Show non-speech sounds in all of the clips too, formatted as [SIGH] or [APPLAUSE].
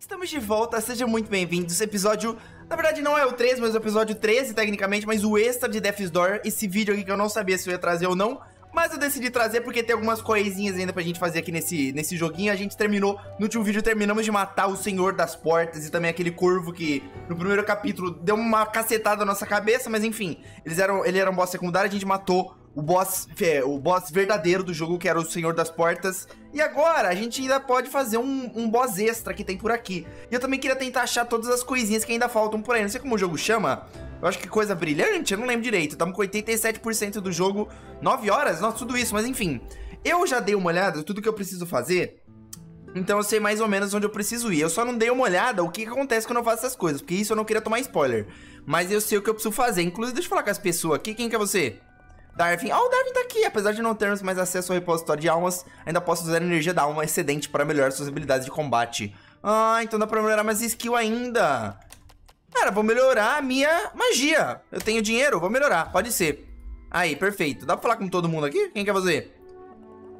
Estamos de volta, sejam muito bem-vindos. Episódio, na verdade não é o 13, mas o episódio 13 tecnicamente, mas o extra de Death's Door. Esse vídeo aqui que eu não sabia se eu ia trazer ou não, mas eu decidi trazer porque tem algumas coisinhas ainda pra gente fazer aqui nesse, nesse joguinho. A gente terminou, no último vídeo terminamos de matar o Senhor das Portas e também aquele corvo que no primeiro capítulo deu uma cacetada na nossa cabeça, mas enfim, eles eram, ele era um boss secundário, a gente matou o boss, é, o boss verdadeiro do jogo, que era o Senhor das Portas. E agora, a gente ainda pode fazer um, um boss extra que tem por aqui. E eu também queria tentar achar todas as coisinhas que ainda faltam por aí. Não sei como o jogo chama. Eu acho que coisa brilhante, eu não lembro direito. Estamos com 87% do jogo, 9 horas, nossa, tudo isso. Mas enfim, eu já dei uma olhada, tudo que eu preciso fazer. Então eu sei mais ou menos onde eu preciso ir. Eu só não dei uma olhada o que, que acontece quando eu faço essas coisas. Porque isso eu não queria tomar spoiler. Mas eu sei o que eu preciso fazer. Inclusive, deixa eu falar com as pessoas aqui. Quem que é você? Darwin. Ah, o Darwin tá aqui. Apesar de não termos mais acesso ao repositório de almas, ainda posso usar a energia da alma excedente para melhorar suas habilidades de combate. Ah, então dá pra melhorar mais skill ainda. Cara, vou melhorar a minha magia. Eu tenho dinheiro, vou melhorar. Pode ser. Aí, perfeito. Dá pra falar com todo mundo aqui? Quem quer fazer?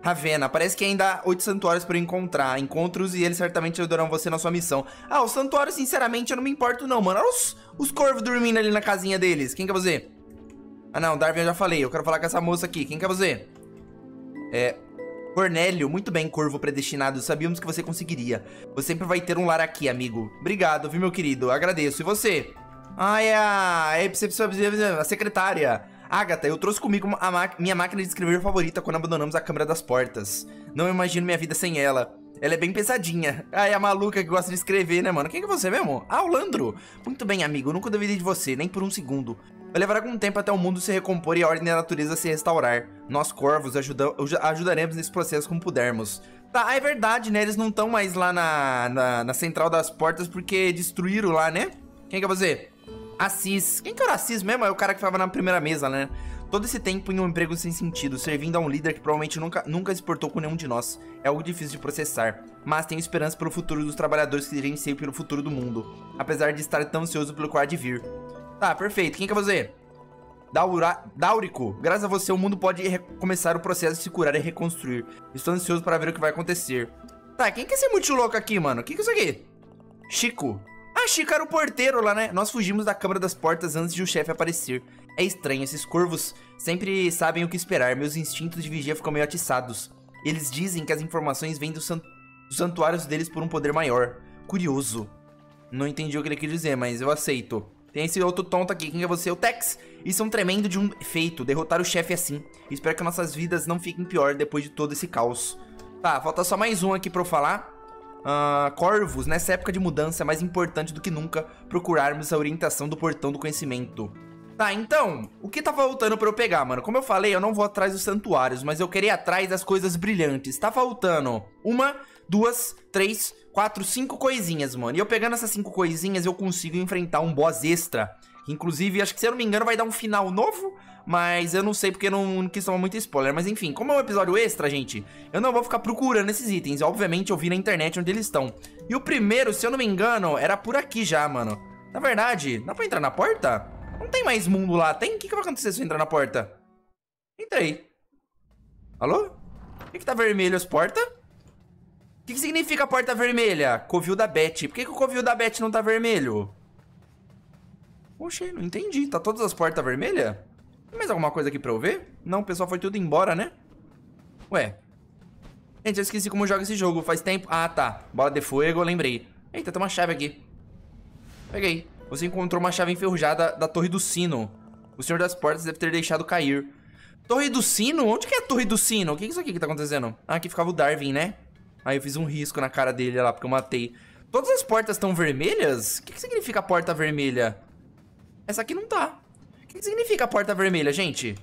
Ravena, parece que ainda há oito santuários para encontrar. Encontros e eles certamente ajudarão você na sua missão. Ah, os santuários, sinceramente, eu não me importo não, mano. Olha os, os corvos dormindo ali na casinha deles. Quem quer fazer? Ah, não, Darwin eu já falei. Eu quero falar com essa moça aqui. Quem que é você? É... Cornélio, muito bem, corvo predestinado. Sabíamos que você conseguiria. Você sempre vai ter um lar aqui, amigo. Obrigado, viu, meu querido? Agradeço. E você? Ah, é a... É a secretária. Agatha, eu trouxe comigo a minha máquina de escrever favorita quando abandonamos a Câmara das Portas. Não imagino minha vida sem ela. Ela é bem pesadinha. Ah, é a maluca que gosta de escrever, né, mano? Quem que é você mesmo? Ah, o Landro. Muito bem, amigo. Nunca duvidei de você, nem por um segundo. Vai levar algum tempo até o mundo se recompor e a ordem da natureza se restaurar. Nós, corvos, ajuda ajudaremos nesse processo como pudermos. Tá, é verdade, né? Eles não estão mais lá na, na, na, central das portas porque destruíram lá, né? Quem que é você? Assis. Quem que era Assis mesmo? É o cara que ficava na primeira mesa, né? Todo esse tempo em um emprego sem sentido, servindo a um líder que provavelmente nunca, nunca se portou com nenhum de nós. É algo difícil de processar. Mas tenho esperança pelo futuro dos trabalhadores que gerenciam pelo futuro do mundo. Apesar de estar tão ansioso pelo há de vir. Tá, perfeito. Quem que é você? Daura... Daurico, graças a você o mundo pode começar o processo de se curar e reconstruir. Estou ansioso para ver o que vai acontecer. Tá, quem que é esse muito louco aqui, mano? O que que é isso aqui? Chico. Ah, Chico era o porteiro lá, né? Nós fugimos da Câmara das Portas antes de o chefe aparecer. É estranho, esses corvos sempre sabem o que esperar. Meus instintos de vigia ficam meio atiçados. Eles dizem que as informações vêm dos, sant... dos santuários deles por um poder maior. Curioso. Não entendi o que ele quis dizer, mas eu aceito. Tem esse outro tonto aqui. Quem é você? O Tex. Isso é um tremendo de um feito. Derrotar o chefe assim. Espero que nossas vidas não fiquem pior depois de todo esse caos. Tá, falta só mais um aqui pra eu falar. Uh, Corvos, nessa época de mudança, é mais importante do que nunca procurarmos a orientação do portão do conhecimento. Tá, então, o que tá faltando pra eu pegar, mano? Como eu falei, eu não vou atrás dos santuários, mas eu queria ir atrás das coisas brilhantes. Tá faltando uma, duas, três, quatro, cinco coisinhas, mano. E eu pegando essas cinco coisinhas, eu consigo enfrentar um boss extra. Inclusive, acho que se eu não me engano, vai dar um final novo. Mas eu não sei porque não, não quis tomar muito spoiler. Mas enfim, como é um episódio extra, gente, eu não vou ficar procurando esses itens. Obviamente, eu vi na internet onde eles estão. E o primeiro, se eu não me engano, era por aqui já, mano. Na verdade, dá pra entrar na porta? Não tem mais mundo lá, tem? O que, que vai acontecer se eu entrar na porta? Entrei. Alô? Por que, que tá vermelho as portas? Que, que significa a porta vermelha? Covil da Beth. Por que, que o covil da Beth não tá vermelho? Oxe, não entendi. Tá todas as portas vermelhas? Tem mais alguma coisa aqui pra eu ver? Não, o pessoal foi tudo embora, né? Ué. Gente, eu esqueci como joga esse jogo. Faz tempo... Ah, tá. Bola de fogo, eu lembrei. Eita, tem uma chave aqui. Peguei. Você encontrou uma chave enferrujada da Torre do Sino. O Senhor das Portas deve ter deixado cair. Torre do Sino? Onde que é a Torre do Sino? O que é isso aqui que tá acontecendo? Ah, aqui ficava o Darwin, né? Aí eu fiz um risco na cara dele lá, porque eu matei. Todas as portas estão vermelhas? O que, que significa porta vermelha? Essa aqui não tá. O que, que significa porta vermelha, gente?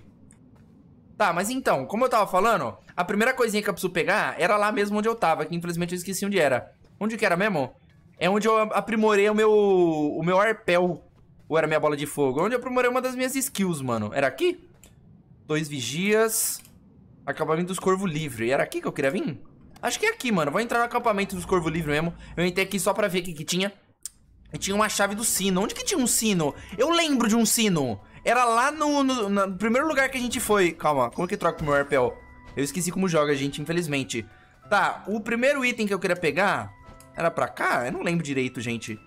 Tá, mas então, como eu tava falando, a primeira coisinha que eu preciso pegar era lá mesmo onde eu tava, que infelizmente eu esqueci onde era. Onde que era mesmo? É onde eu aprimorei o meu, o meu arpel. Ou era minha bola de fogo? Onde eu aprimorei uma das minhas skills, mano. Era aqui? Dois vigias. Acabamento dos corvos livre. Era aqui que eu queria vir? Acho que é aqui, mano. Vou entrar no acampamento dos Corvo Livre mesmo. Eu entrei aqui só pra ver o que, que tinha. E tinha uma chave do sino. Onde que tinha um sino? Eu lembro de um sino. Era lá no, no, no primeiro lugar que a gente foi. Calma, como que troca o meu arpel? Eu esqueci como joga, gente, infelizmente. Tá, o primeiro item que eu queria pegar Era pra cá? Eu não lembro direito, gente.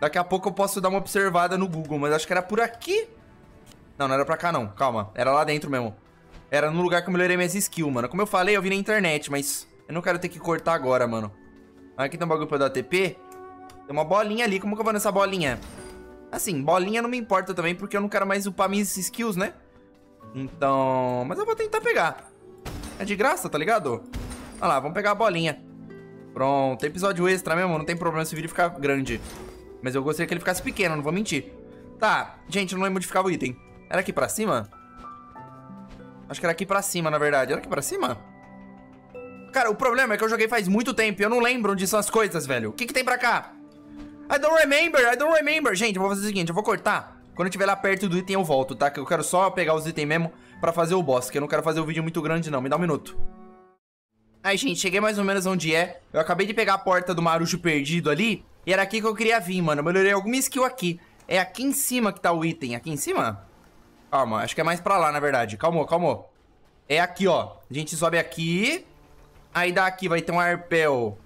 Daqui a pouco eu posso dar uma observada no Google, mas acho que era por aqui. Não, não era pra cá, não. Calma. Era lá dentro mesmo. Era no lugar que eu melhorei minhas skills, mano. Como eu falei, eu vi na internet, mas eu não quero ter que cortar agora, mano. Aqui tem um bagulho pra dar TP. Tem uma bolinha ali. Como que eu vou nessa bolinha? Assim, bolinha não me importa também, porque eu não quero mais upar minhas skills, né? Então... Mas eu vou tentar pegar. É de graça, tá ligado? Olha lá, vamos pegar a bolinha. Pronto, episódio extra mesmo, não tem problema esse vídeo ficar grande. Mas eu gostaria que ele ficasse pequeno, não vou mentir. Tá, gente, eu não lembro de ficar o item. Era aqui pra cima? Acho que era aqui pra cima, na verdade. Era aqui pra cima? Cara, o problema é que eu joguei faz muito tempo e eu não lembro onde são as coisas, velho. O que que tem pra cá? I don't remember, I don't remember. Gente, eu vou fazer o seguinte, eu vou cortar. Quando eu estiver lá perto do item, eu volto, tá? Que eu quero só pegar os itens mesmo pra fazer o boss, que eu não quero fazer o vídeo muito grande, não. Me dá um minuto. Aí, gente, cheguei mais ou menos onde é. Eu acabei de pegar a porta do Marujo perdido ali. E era aqui que eu queria vir, mano. Eu melhorei alguma skill aqui. É aqui em cima que tá o item. Aqui em cima? Calma, acho que é mais pra lá, na verdade. Calma, calma. É aqui, ó. A gente sobe aqui. Aí daqui vai ter um arpel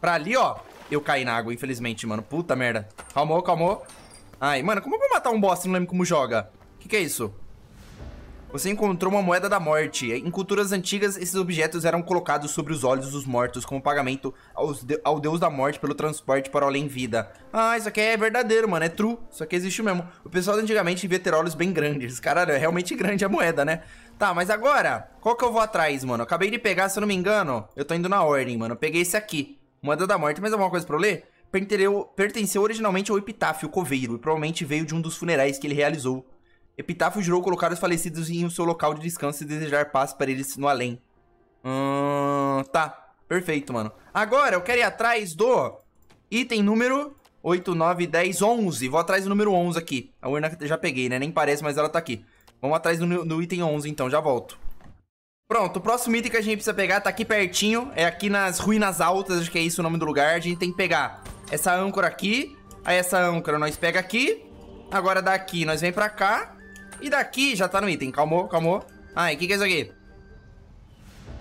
pra ali, ó. Eu caí na água, infelizmente, mano. Puta merda. Calmou, calmou. Ai, mano, como eu vou matar um boss se não lembro como joga? O que, que é isso? Você encontrou uma moeda da morte. Em culturas antigas, esses objetos eram colocados sobre os olhos dos mortos como pagamento de ao deus da morte pelo transporte para o além-vida. Ah, isso aqui é verdadeiro, mano. É true. Isso aqui existe mesmo. O pessoal antigamente via ter olhos bem grandes. Cara, é realmente [LAUGHS] grande a moeda, né? Tá, mas agora, qual que eu vou atrás, mano? acabei de pegar, se eu não me engano, eu tô indo na ordem, mano. Peguei esse aqui. Moeda da morte. Mais alguma coisa pra eu ler? Pertenceu originalmente ao Epitáfio Coveiro e provavelmente veio de um dos funerais que ele realizou. Epitáfio jurou colocar os falecidos em seu local de descanso e desejar paz para eles no além. Hum, tá, perfeito, mano. Agora eu quero ir atrás do item número 8, 9, 10, 11. Vou atrás do número 11 aqui. A urna já peguei, né? Nem parece, mas ela tá aqui. Vamos atrás do, do item 11, então. Já volto. Pronto, o próximo item que a gente precisa pegar tá aqui pertinho. É aqui nas ruínas altas, acho que é isso o nome do lugar. A gente tem que pegar essa âncora aqui. Aí essa âncora nós pega aqui. Agora daqui nós vem pra cá. E daqui já tá no item. Calmou, calmou. Ai, o que, que é isso aqui?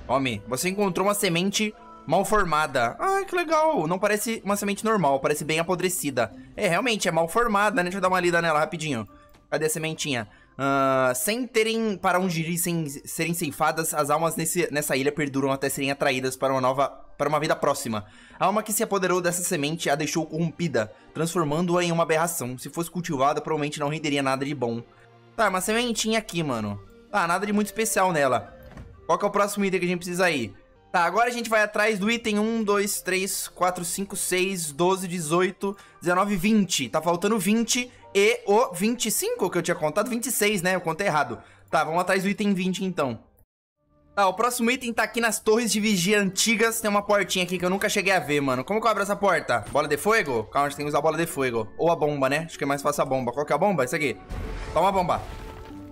Homem, você encontrou uma semente mal formada. Ai, que legal. Não parece uma semente normal, parece bem apodrecida. É, realmente, é mal formada, né? Deixa eu dar uma lida nela rapidinho. Cadê a sementinha? Uh, sem terem para onde ir, sem serem ceifadas, as almas nesse, nessa ilha perduram até serem atraídas para uma nova, para uma vida próxima. A alma que se apoderou dessa semente a deixou corrompida, transformando-a em uma aberração. Se fosse cultivada, provavelmente não renderia nada de bom. Tá, uma sementinha aqui, mano. Tá, nada de muito especial nela. Qual que é o próximo item que a gente precisa ir? Tá, agora a gente vai atrás do item 1, 2, 3, 4, 5, 6, 12, 18, 19, 20. Tá faltando 20 e o 25 que eu tinha contado, 26, né? Eu contei errado. Tá, vamos atrás do item 20 então. Tá, o próximo item tá aqui nas torres de vigia antigas. Tem uma portinha aqui que eu nunca cheguei a ver, mano. Como que eu abro essa porta? Bola de fogo? Calma, a gente tem que usar a bola de fogo. Ou a bomba, né? Acho que é mais fácil a bomba. Qual que é a bomba? Isso aqui. Toma a bomba.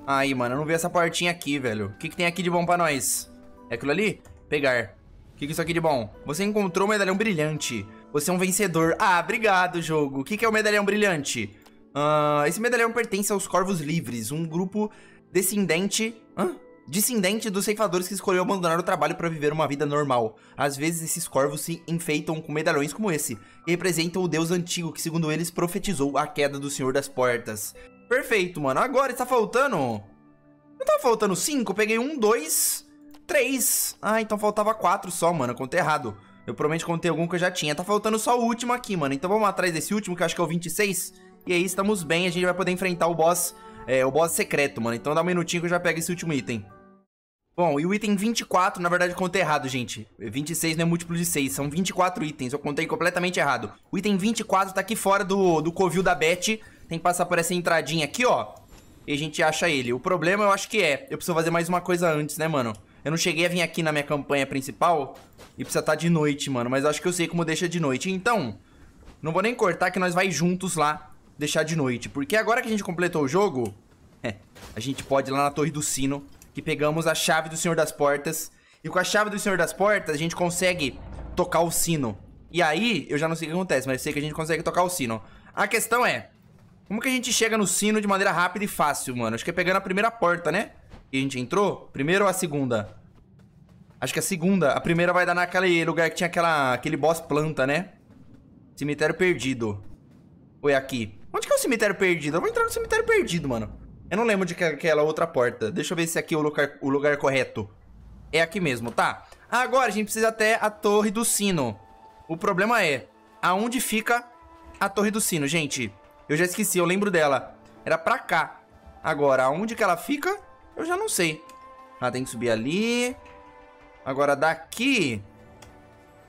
Aí, mano, eu não vi essa portinha aqui, velho. O que, que tem aqui de bom pra nós? É aquilo ali? Pegar. O que, que é isso aqui de bom? Você encontrou um medalhão brilhante. Você é um vencedor. Ah, obrigado, jogo. O que, que é o medalhão brilhante? Uh, esse medalhão pertence aos Corvos Livres, um grupo descendente... Hã? Descendente dos ceifadores que escolheu abandonar o trabalho para viver uma vida normal. Às vezes esses corvos se enfeitam com medalhões como esse, e representam o deus antigo que, segundo eles, profetizou a queda do Senhor das Portas. Perfeito, mano. Agora está faltando... Não tava faltando cinco? Peguei um, dois, três. Ah, então faltava quatro só, mano. Contei errado. Eu provavelmente contei algum que eu já tinha. Tá faltando só o último aqui, mano. Então vamos atrás desse último, que eu acho que é o 26. E aí estamos bem, a gente vai poder enfrentar o boss, é, o boss secreto, mano. Então dá um minutinho que eu já pego esse último item. Bom, e o item 24, na verdade eu contei errado, gente. 26 não é múltiplo de 6, são 24 itens, eu contei completamente errado. O item 24 tá aqui fora do, do covil da Beth, tem que passar por essa entradinha aqui, ó. E a gente acha ele. O problema eu acho que é, eu preciso fazer mais uma coisa antes, né, mano? Eu não cheguei a vir aqui na minha campanha principal e precisa estar tá de noite, mano. Mas eu acho que eu sei como deixa de noite. Então, não vou nem cortar que nós vai juntos lá deixar de noite. Porque agora que a gente completou o jogo, é, [LAUGHS] a gente pode ir lá na Torre do Sino, que pegamos a chave do Senhor das Portas. E com a chave do Senhor das Portas, a gente consegue tocar o sino. E aí, eu já não sei o que acontece, mas sei que a gente consegue tocar o sino. A questão é, como que a gente chega no sino de maneira rápida e fácil, mano? Acho que é pegando a primeira porta, né? E a gente entrou? Primeira ou a segunda? Acho que a segunda. A primeira vai dar naquele lugar que tinha aquela, aquele boss planta, né? Cemitério perdido. Ou é aqui? Onde que é o cemitério perdido? Eu vou entrar no cemitério perdido, mano. Eu não lembro de que é aquela outra porta. Deixa eu ver se aqui é o lugar, o lugar correto. É aqui mesmo, tá? Agora a gente precisa até a torre do sino. O problema é, aonde fica a torre do sino, gente? Eu já esqueci, eu lembro dela. Era pra cá. Agora, aonde que ela fica, eu já não sei. Ah, tem que subir ali. Agora, daqui...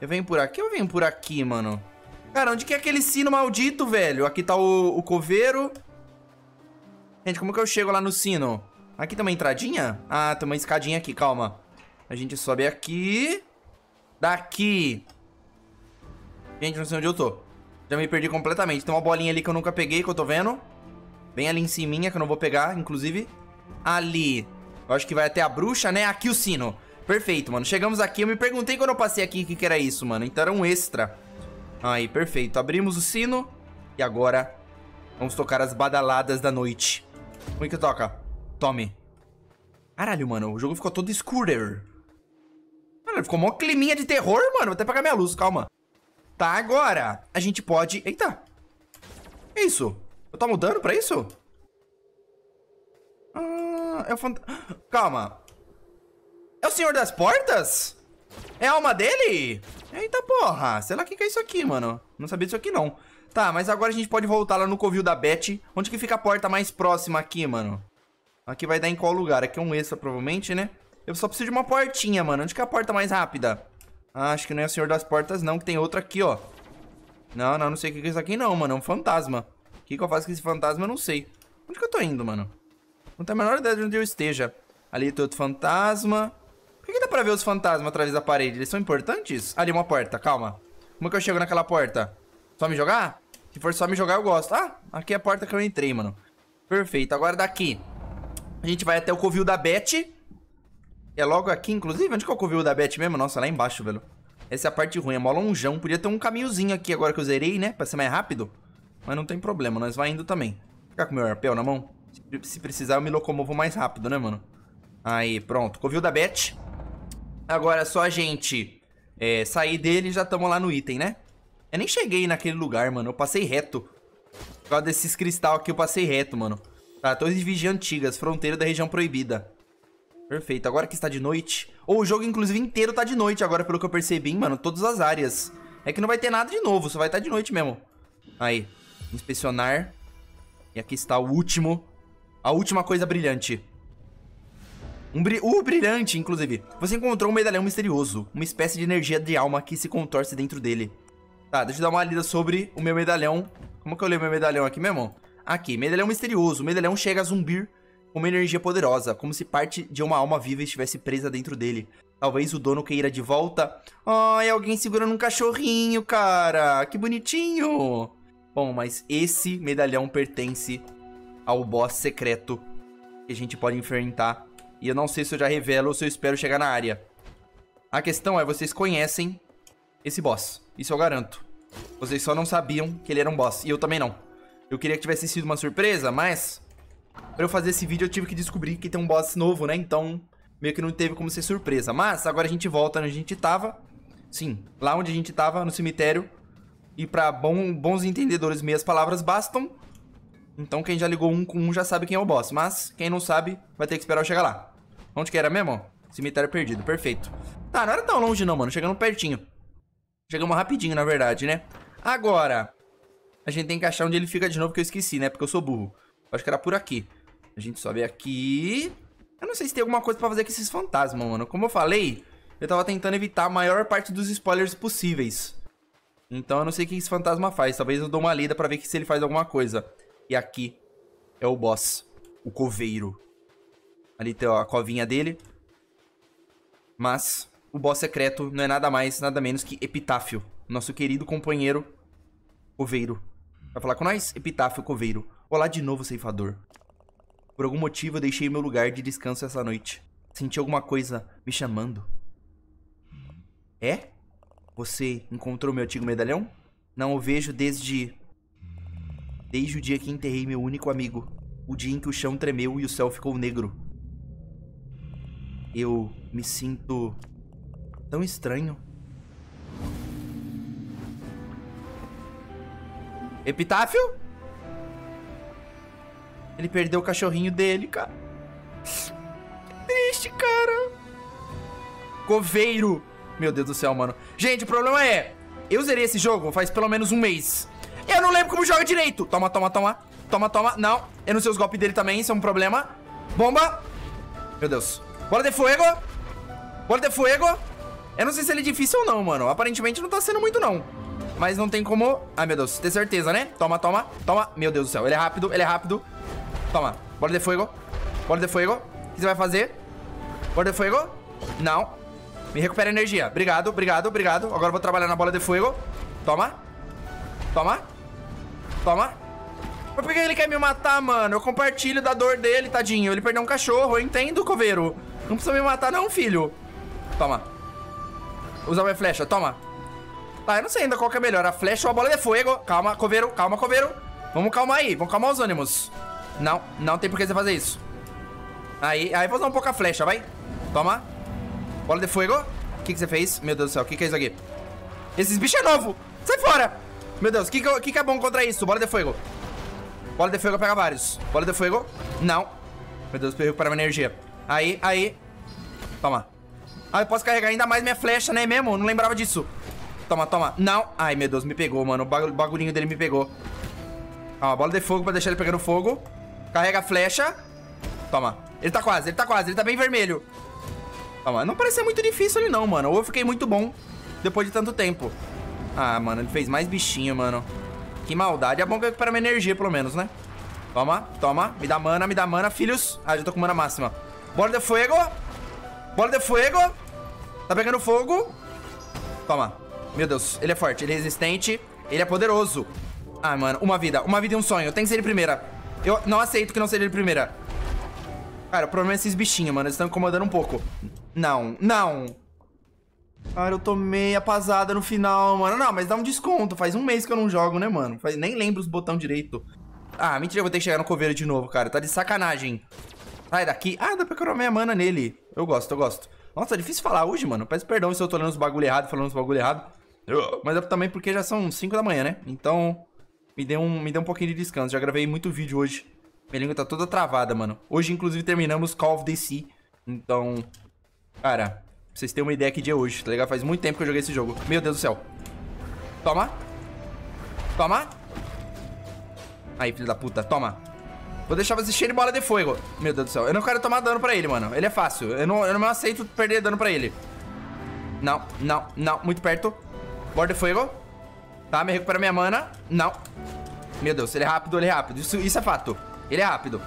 Eu venho por aqui ou venho por aqui, mano? Cara, onde que é aquele sino maldito, velho? Aqui tá o, o coveiro. Gente, como que eu chego lá no sino? Aqui tem uma entradinha? Ah, tem uma escadinha aqui, calma. A gente sobe aqui. Daqui. Gente, não sei onde eu tô. Já me perdi completamente. Tem uma bolinha ali que eu nunca peguei, que eu tô vendo. Bem ali em cima, que eu não vou pegar, inclusive. Ali. Eu acho que vai até a bruxa, né? Aqui o sino. Perfeito, mano. Chegamos aqui. Eu me perguntei quando eu passei aqui o que, que era isso, mano. Então era um extra. Aí, perfeito. Abrimos o sino. E agora vamos tocar as badaladas da noite. Como é que toca? Tome. Caralho, mano. O jogo ficou todo escuro. Mano, ficou mó climinha de terror, mano. Vou até apagar minha luz, calma. Tá, agora a gente pode... Eita. Que isso? Eu tô mudando pra isso? Ah, é o fant... Calma. É o Senhor das Portas? É a alma dele? Eita porra, sei lá o que, que é isso aqui, mano. Não sabia disso aqui, não. Tá, mas agora a gente pode voltar lá no covil da Beth. Onde que fica a porta mais próxima aqui, mano? Aqui vai dar em qual lugar? Aqui é um extra, provavelmente, né? Eu só preciso de uma portinha, mano. Onde que é a porta mais rápida? Ah, acho que não é o Senhor das Portas, não. Que tem outra aqui, ó. Não, não, não sei o que é isso aqui, não, mano. É um fantasma. O que, que eu faço com esse fantasma, eu não sei. Onde que eu tô indo, mano? Não tenho a menor ideia de onde eu esteja. Ali tem outro fantasma. Por que dá pra ver os fantasmas através da parede? Eles são importantes? Ali, uma porta, calma. Como é que eu chego naquela porta? Só me jogar? Se for só me jogar, eu gosto. Ah, aqui é a porta que eu entrei, mano. Perfeito. Agora daqui. A gente vai até o covil da Beth. É logo aqui, inclusive. Onde que é o covil da Beth mesmo? Nossa, lá embaixo, velho. Essa é a parte ruim. É mó longeão. Podia ter um caminhozinho aqui agora que eu zerei, né? Pra ser mais rápido. Mas não tem problema. Nós vai indo também. Ficar com meu arpel na mão. Se precisar, eu me locomovo mais rápido, né, mano? Aí, pronto. Covil da Beth. Agora é só a gente é, sair dele e já estamos lá no item, né? Eu nem cheguei naquele lugar, mano. Eu passei reto. Por causa desses cristal aqui, eu passei reto, mano. Tá, torres de vigia antigas, fronteira da região proibida. Perfeito, agora que está de noite. Ou o jogo, inclusive, inteiro tá de noite agora, pelo que eu percebi, mano. Todas as áreas. É que não vai ter nada de novo, só vai estar tá de noite mesmo. Aí, inspecionar. E aqui está o último. A última coisa brilhante. Um bri uh, brilhante, inclusive. Você encontrou um medalhão misterioso. Uma espécie de energia de alma que se contorce dentro dele. Tá, deixa eu dar uma lida sobre o meu medalhão. Como que eu leio meu medalhão aqui mesmo? Aqui, medalhão misterioso. O medalhão chega a zumbir com uma energia poderosa, como se parte de uma alma viva estivesse presa dentro dele. Talvez o dono queira de volta. Ai, alguém segurando um cachorrinho, cara. Que bonitinho. Bom, mas esse medalhão pertence ao boss secreto que a gente pode enfrentar e eu não sei se eu já revelo ou se eu espero chegar na área. A questão é, vocês conhecem esse boss. Isso eu garanto. Vocês só não sabiam que ele era um boss. E eu também não. Eu queria que tivesse sido uma surpresa, mas... Pra eu fazer esse vídeo eu tive que descobrir que tem um boss novo, né? Então, meio que não teve como ser surpresa. Mas agora a gente volta onde a gente tava. Sim, lá onde a gente tava, no cemitério. E pra bom, bons entendedores, meias palavras bastam. Então quem já ligou um com um já sabe quem é o boss. Mas quem não sabe, vai ter que esperar eu chegar lá. Onde que era mesmo? Cemitério perdido, perfeito. Tá, não era tão longe não, mano. Chegando pertinho. Chegamos rapidinho, na verdade, né? Agora, a gente tem que achar onde ele fica de novo, que eu esqueci, né? Porque eu sou burro. Acho que era por aqui. A gente sobe aqui. Eu não sei se tem alguma coisa pra fazer com esses fantasmas, mano. Como eu falei, eu tava tentando evitar a maior parte dos spoilers possíveis. Então eu não sei o que esse fantasma faz. Talvez eu dou uma lida pra ver se ele faz alguma coisa. E aqui é o boss. O coveiro. Ali tem a covinha dele. Mas o boss secreto não é nada mais, nada menos que Epitáfio. Nosso querido companheiro Coveiro. Vai falar com nós? Epitáfio Coveiro. Olá de novo, ceifador. Por algum motivo eu deixei meu lugar de descanso essa noite. Senti alguma coisa me chamando. É? Você encontrou meu antigo medalhão? Não o vejo desde... Desde o dia que enterrei meu único amigo. O dia em que o chão tremeu e o céu ficou negro eu me sinto tão estranho. Epitáfio? Ele perdeu o cachorrinho dele, cara. Triste, cara. Coveiro. Meu Deus do céu, mano. Gente, o problema é... Eu zerei esse jogo faz pelo menos um mês. Eu não lembro como joga direito. Toma, toma, toma. Toma, toma. Não. Eu não sei os golpes dele também, isso é um problema. Bomba. Meu Deus. Bola de fogo. Bola de fogo. Eu não sei se ele é difícil ou não, mano. Aparentemente não tá sendo muito, não. Mas não tem como... Ai, meu Deus. Ter certeza, né? Toma, toma, toma. Meu Deus do céu. Ele é rápido, ele é rápido. Toma. Bola de fogo. Bola de fogo. O que você vai fazer? Bola de fogo. Não. Me recupera energia. Obrigado, obrigado, obrigado. Agora eu vou trabalhar na bola de fogo. Toma. Toma. Toma. Mas por que ele quer me matar, mano? Eu compartilho da dor dele, tadinho. Ele perdeu um cachorro. Eu entendo, coveiro. Não precisa me matar, não, filho. Toma. Usa minha flecha, toma. Tá, eu não sei ainda qual que é melhor, a flecha ou a bola de fogo. Calma, coveiro, calma, coveiro. Vamos calmar aí, vamos calmar os ânimos. Não, não tem por que você fazer isso. Aí, aí vou usar um pouco a flecha, vai. Toma. Bola de fogo. O que, que você fez? Meu Deus do céu, o que, que é isso aqui? Esses bichos é novo. Sai fora. Meu Deus, o que, que, que, é bom contra isso? Bola de fogo. Bola de fogo pega vários. Bola de fogo. Não. Meu Deus, eu recuperar minha energia. Aí, aí. Toma. Ah, eu posso carregar ainda mais minha flecha, né mesmo? Não lembrava disso. Toma, toma. Não. Ai, meu Deus, me pegou, mano. O bagulhinho dele me pegou. Ó, bola de fogo pra deixar ele pegando fogo. Carrega a flecha. Toma. Ele tá quase, ele tá quase. Ele tá bem vermelho. Toma. Não parece ser muito difícil ali não, mano. Ou eu fiquei muito bom depois de tanto tempo. Ah, mano, ele fez mais bichinho, mano. Que maldade. É bom que eu recupero minha energia, pelo menos, né? Toma, toma. Me dá mana, me dá mana, filhos. Ah, já tô com mana máxima. Bola de fogo. Bola de fogo. Tá pegando fogo. Toma. Meu Deus, ele é forte, ele é resistente. Ele é poderoso. Ah, mano, uma vida. Uma vida e um sonho. Tem que ser ele primeira. Eu não aceito que não seja ele primeira. Cara, o problema é esses bichinhos, mano. Eles estão incomodando um pouco. Não, não. Cara, eu tomei a pasada no final, mano. Não, mas dá um desconto. Faz um mês que eu não jogo, né, mano? Faz... Nem lembro os botões direito. Ah, mentira, eu vou ter que chegar no coveiro de novo, cara. Tá de sacanagem. Sai daqui. Ah, dá pra curar minha mana nele. Eu gosto, eu gosto. Nossa, é difícil falar hoje, mano. Peço perdão se eu tô lendo os bagulho errado, falando os bagulho errado. Mas é também porque já são 5 da manhã, né? Então, me dê um, me dê um pouquinho de descanso. Já gravei muito vídeo hoje. Minha língua tá toda travada, mano. Hoje, inclusive, terminamos Call of the Sea. Então, cara, pra vocês terem uma ideia que dia é hoje, tá ligado? Faz muito tempo que eu joguei esse jogo. Meu Deus do céu. Toma. Toma. Aí, filho da puta, toma. Vou deixar você cheio de bola de fogo. Meu Deus do céu. Eu não quero tomar dano pra ele, mano. Ele é fácil. Eu não, eu não aceito perder dano pra ele. Não, não, não. Muito perto. Bola de fogo. Tá, me recupera minha mana. Não. Meu Deus, ele é rápido, ele é rápido. Isso, isso é fato. Ele é rápido.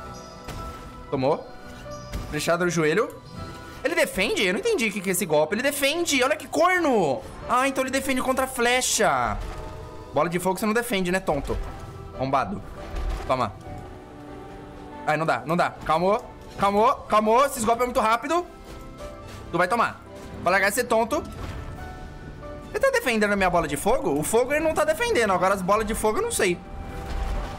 Tomou. Flechada no joelho. Ele defende? Eu não entendi o que é esse golpe. Ele defende. Olha que corno. Ah, então ele defende contra flecha. Bola de fogo você não defende, né, tonto? Bombado. Toma. Ai, não dá, não dá. Calmou, calmou, calmou. Esses golpes é muito rápido. Tu vai tomar. Vai largar de ser tonto. Ele tá defendendo a minha bola de fogo? O fogo ele não tá defendendo. Agora as bolas de fogo eu não sei.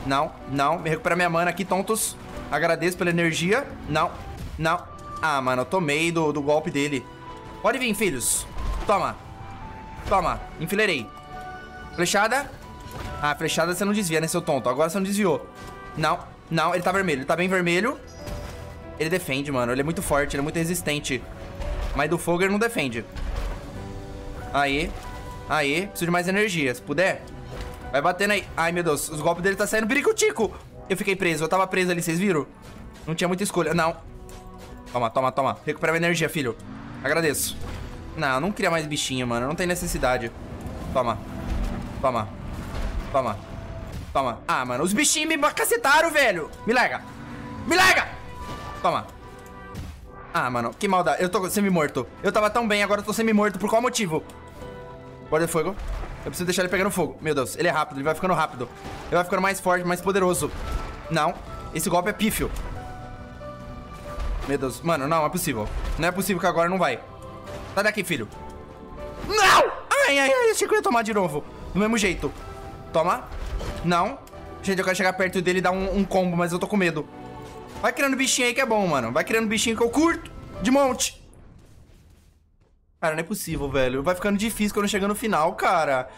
Não, não. Me recupera minha mana aqui, tontos. Agradeço pela energia. Não, não. Ah, mano, eu tomei do, do golpe dele. Pode vir, filhos. Toma. Toma. Enfileirei. Flechada. Ah, flechada você não desvia, né, seu tonto? Agora você não desviou. Não. Não, ele tá vermelho. Ele tá bem vermelho. Ele defende, mano. Ele é muito forte, ele é muito resistente. Mas do fogo ele não defende. Aí. Aí. Preciso de mais energia. Se puder. Vai batendo aí. Ai, meu Deus. Os golpes dele tá saindo biricutico. Eu fiquei preso. Eu tava preso ali, vocês viram? Não tinha muita escolha. Não. Toma, toma, toma. Recupera minha energia, filho. Agradeço. Não, não cria mais bichinho, mano. Não tem necessidade. Toma. Toma. Toma. Toma. Ah, mano, os bichinhos me cacetaram, velho. Me larga. Me larga. Toma. Ah, mano, que maldade. Eu tô semi-morto. Eu tava tão bem, agora eu tô semi-morto. Por qual motivo? Guarda de fogo. Eu preciso deixar ele pegando fogo. Meu Deus, ele é rápido, ele vai ficando rápido. Ele vai ficando mais forte, mais poderoso. Não, esse golpe é pífio. Meu Deus, mano, não, é possível. Não é possível que agora não vai. Sai daqui, filho. Não! Ai, ai, ai, achei que eu ia tomar de novo. Do mesmo jeito. Toma. Não. Gente, eu quero chegar perto dele e dar um, um, combo, mas eu tô com medo. Vai criando bichinho aí que é bom, mano. Vai criando bichinho que eu curto. De monte. Cara, não é possível, velho. Vai ficando difícil quando chega no final, cara.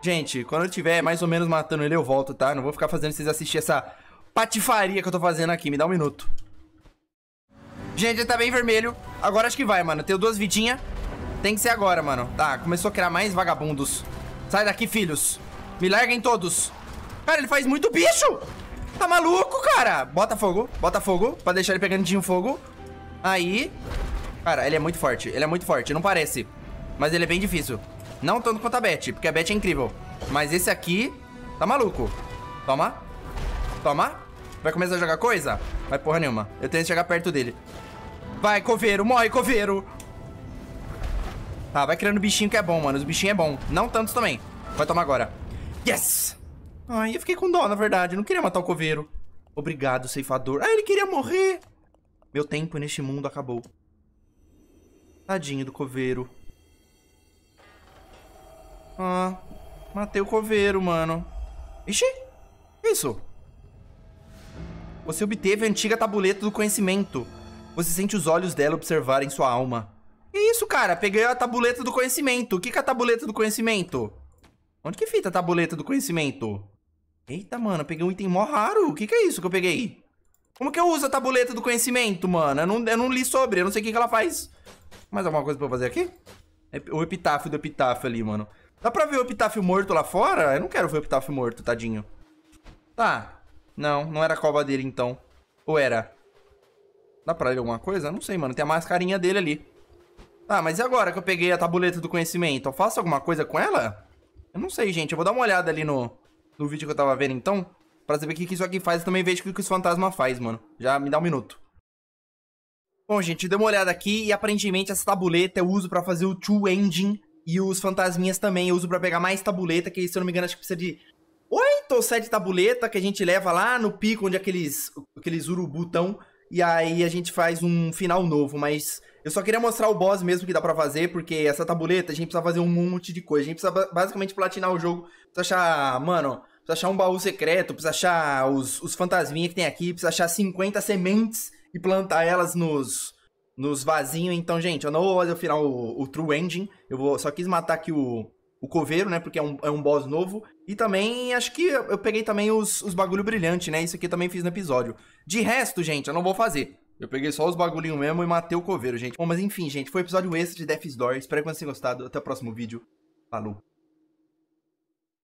Gente, quando eu tiver mais ou menos matando ele, eu volto, tá? Não vou ficar fazendo vocês assistir essa patifaria que eu tô fazendo aqui. Me dá um minuto. Gente, ele tá bem vermelho. Agora acho que vai, mano. Tenho duas vidinhas. Tem que ser agora, mano. Tá, começou a criar mais vagabundos. Sai daqui, filhos. Me larguem todos. Cara, ele faz muito bicho. Tá maluco, cara? Bota fogo, bota fogo, pra deixar ele pegando fogo. Aí. Cara, ele é muito forte, ele é muito forte, não parece. Mas ele é bem difícil. Não tanto quanto a Beth, porque a Beth é incrível. Mas esse aqui tá maluco. Toma. Toma. Vai começar a jogar coisa? Vai porra nenhuma. Eu tenho que chegar perto dele. Vai, coveiro. Morre, coveiro. Tá, vai criando bichinho que é bom, mano. Os bichinhos é bom. Não tantos também. Vai tomar agora. Yes! Ai, eu fiquei com dó, na verdade. Eu não queria matar o coveiro. Obrigado, ceifador. Ah, ele queria morrer. Meu tempo neste mundo acabou. Tadinho do coveiro. Ah, matei o coveiro, mano. Ixi, isso? Você obteve a antiga tabuleta do conhecimento. Você sente os olhos dela observarem sua alma. Que isso, cara? Peguei a tabuleta do conhecimento. O que, que é a tabuleta do conhecimento? Onde que fica a tabuleta do conhecimento? Eita, mano, eu peguei um item mó raro. O que que é isso que eu peguei? Como que eu uso a tabuleta do conhecimento, mano? Eu não, eu não li sobre, eu não sei o que, que ela faz. Mais alguma coisa pra fazer aqui? O epitáfio do epitáfio ali, mano. Dá pra ver o epitáfio morto lá fora? Eu não quero ver o epitáfio morto, tadinho. Tá. Não, não era a cova dele, então. Ou era? Dá pra ler alguma coisa? Não sei, mano. Tem a mascarinha dele ali. Tá, mas e agora que eu peguei a tabuleta do conhecimento? Eu faço alguma coisa com ela? Eu não sei, gente. Eu vou dar uma olhada ali no, no vídeo que eu tava vendo, então, pra saber o que, que isso aqui faz, eu também vejo o que, os fantasmas faz, mano. Já me dá um minuto. Bom, gente, dei uma olhada aqui e aparentemente essa tabuleta eu uso pra fazer o True Engine e os fantasminhas também eu uso pra pegar mais tabuleta, que se eu não me engano acho que precisa de 8 ou 7 tabuleta que a gente leva lá no pico onde aqueles, aqueles urubu tão e aí a gente faz um final novo, mas eu só queria mostrar o boss mesmo que dá pra fazer, porque essa tabuleta a gente precisa fazer um monte de coisa. A gente precisa basicamente platinar o jogo, precisa achar, mano, precisa achar um baú secreto, precisa achar os, os fantasminhas que tem aqui, precisa achar 50 sementes e plantar elas nos, nos vasinhos. Então, gente, eu não vou fazer o final o, o True Engine. Eu vou, só quis matar aqui o, o coveiro, né? Porque é um, é um boss novo. E também, acho que eu, eu peguei também os, os bagulho brilhante, né? Isso aqui eu também fiz no episódio. De resto, gente, eu não vou fazer. Eu peguei só os bagulhinhos mesmo e matei o coveiro, gente. Bom, mas enfim, gente, foi o episódio extra de Death's Door. Espero que vocês tenham gostado. Até o próximo vídeo. Falou.